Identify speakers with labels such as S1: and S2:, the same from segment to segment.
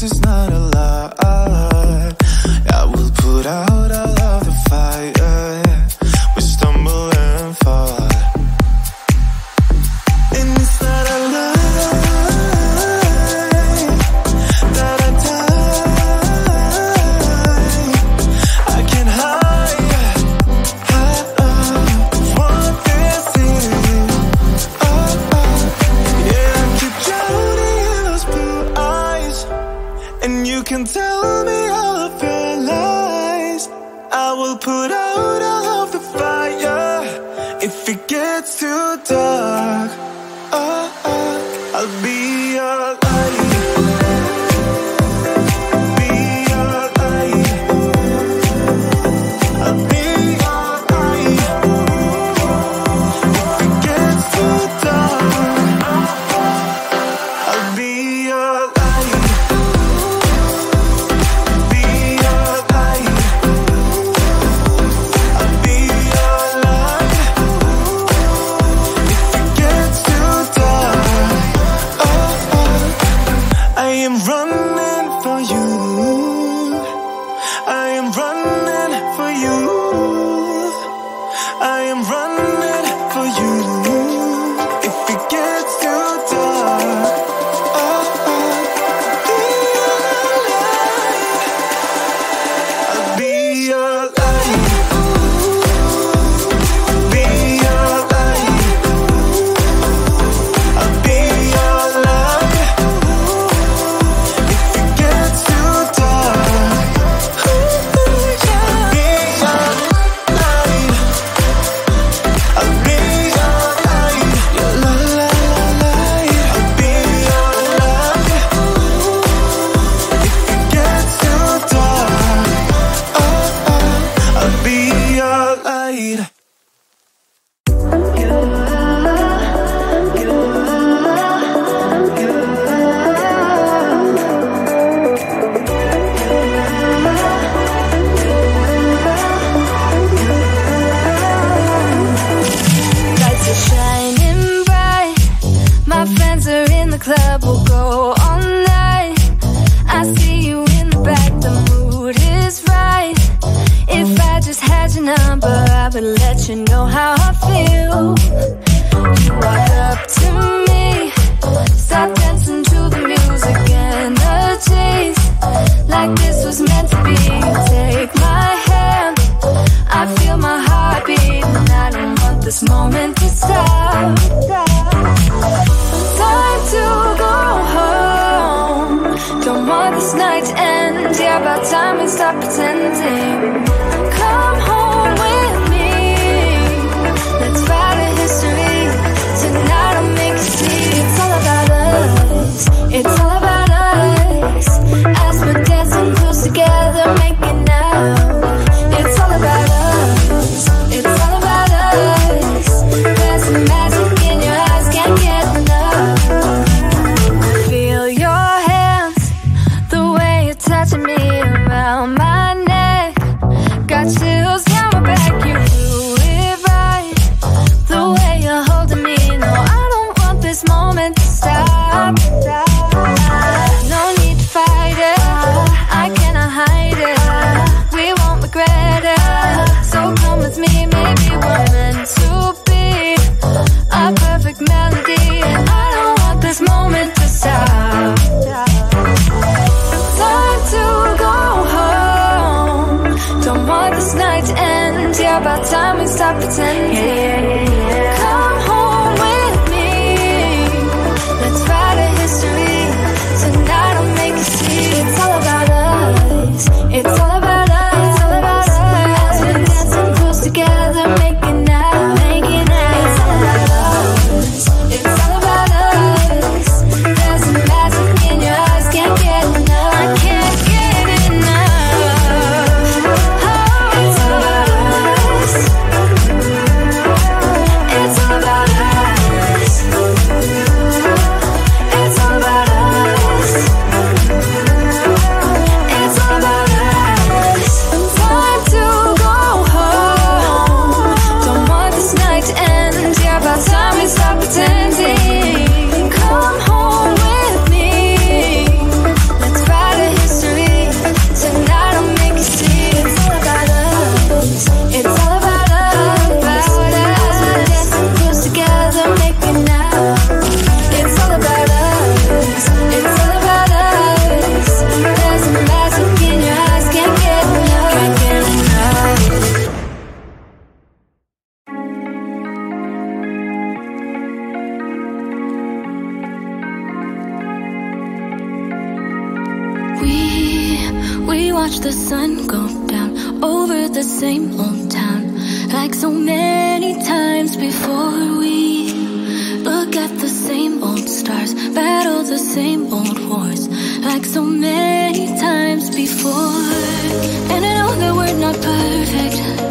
S1: it's not a tell me all of your lies. I will put out all sair. You
S2: know how I feel. You walk up to me, start dancing to the music and the chase. Like this was meant to be. Take my hand, I feel my heart beat, and I don't want this moment to stop. Time to go home. Don't want this night to end. Yeah, about time we stop pretending. Come home with. Perfect,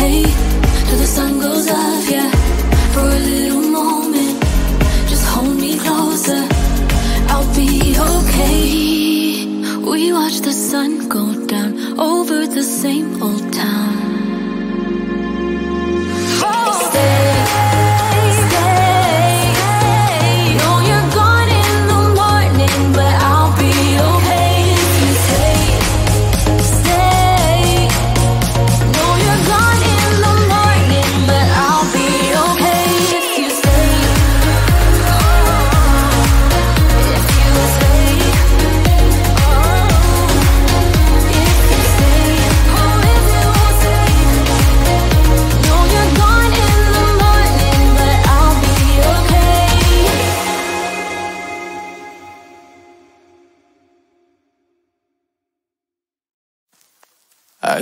S2: okay. Till the sun goes up,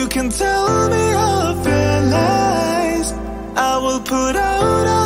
S1: You can tell me of your lies. I will put out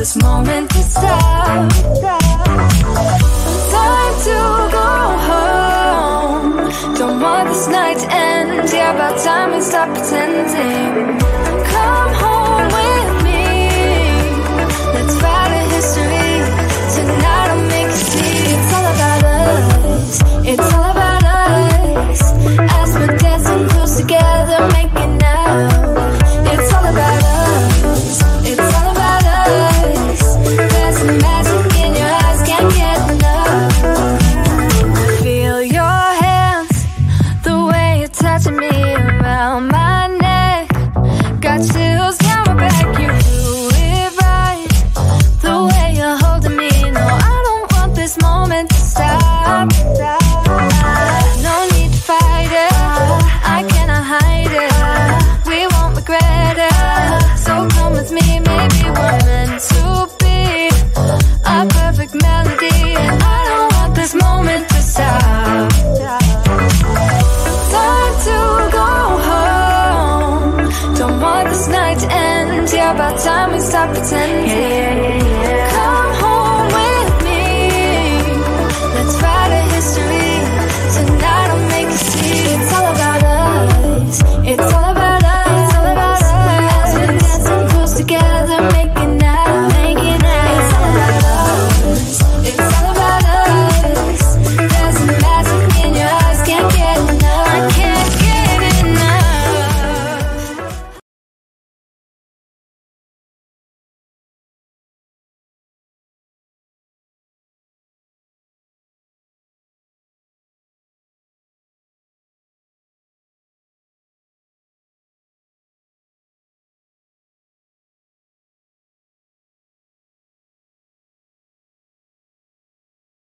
S1: this
S2: moment to stop. Time to go home. Don't want this night to end. Yeah, about time we stop pretending. Come home with me. Let's write a history. Tonight I'll make you see. It's all about us. It's all about us. As we're dancing close together, make about time we stop pretending.